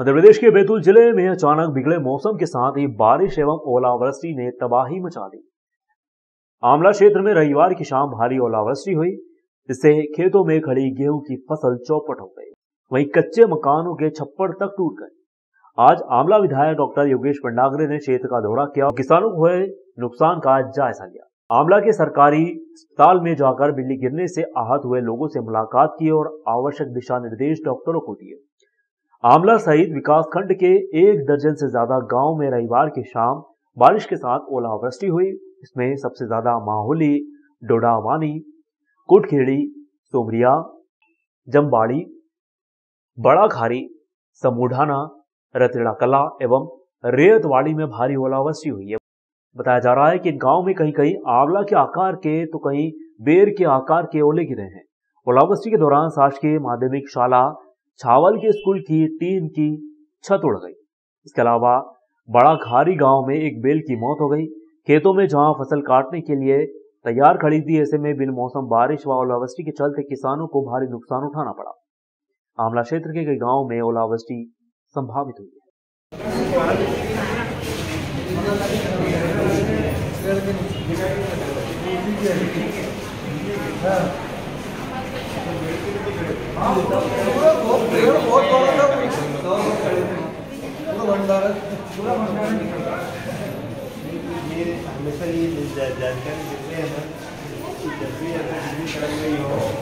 मध्य प्रदेश के बैतूल ज़िले में अचानक बिगड़े मौसम के साथ ही बारिश एवं ओलावृष्टि ने तबाही मचा दी। आमला क्षेत्र में रविवार की शाम भारी ओलावृष्टि हुई, जिससे खेतों में खड़ी गेहूँ की फ़सल चौपट हो गई। वहीं कच्चे मकानों के छप्पर तक टूट गए। आज आमला विधायक डॉक्टर योगेश पंडागरे ने क्षेत्र का दौरा किया और किसानों को हुए नुकसान का जायजा लिया। आमला के सरकारी अस्पताल में जाकर बिजली गिरने से आहत हुए लोगों से मुलाकात की और आवश्यक दिशा निर्देश डॉक्टरों को दिए। आमला सहित विकास खंड के एक दर्जन से ज़्यादा गाँव में रविवार की शाम बारिश के साथ ओलावृष्टि हुई। इसमें सबसे ज़्यादा माहौली डोडावानी कुटखेड़ी, सोमरिया जमबाड़ी बड़ा खारी समूढ़ाना रतिड़ा कला एवं रेतवाड़ी में भारी ओलावृष्टि हुई है। बताया जा रहा है कि गाँव में कहीं कहीं आंवला के आकार के तो कहीं बेर के आकार के ओले गिरे हैं। ओलावृष्टि के दौरान शासकीय माध्यमिक शाला छावल के स्कूल की टीन की छत उड़ गई। इसके अलावा बड़ा खारी गाँव में एक बेल की मौत हो गई। खेतों में जहाँ फ़सल काटने के लिए तैयार खड़ी थी, ऐसे में बिन मौसम बारिश व ओलावृष्टि के चलते किसानों को भारी नुकसान उठाना पड़ा। आमला क्षेत्र के कई गाँव में ओलावृष्टि संभावित हुई है। हमेशा ये जानकारी देते हैं जब भी अगर